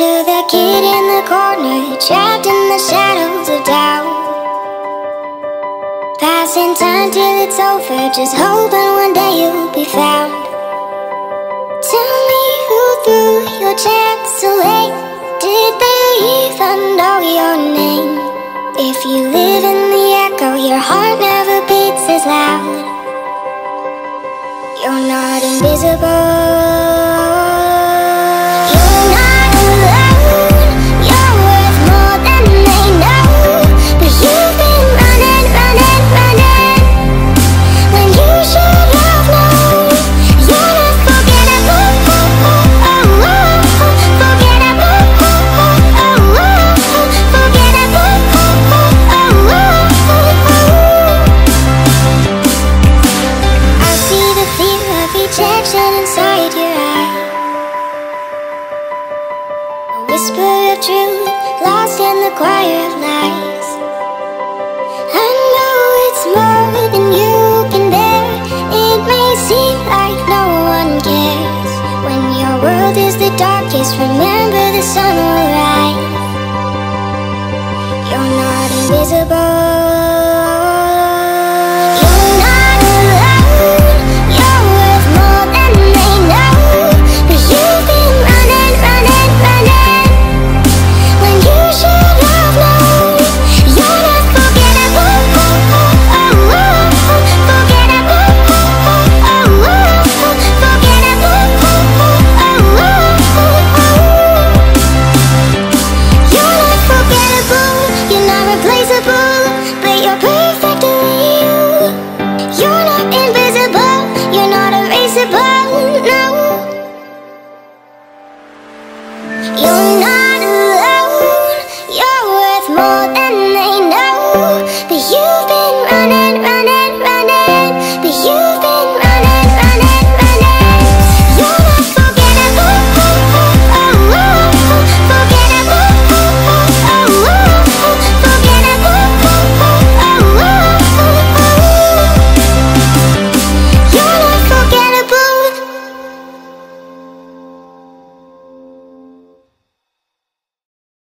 to the kid in the corner, trapped in the shadows of doubt. Passing time till it's over, just hoping one day you'll be found. Tell me who threw your chance away? Did they even know your name? If you live in the echo, your heart never beats as loud. You're not invisible. You know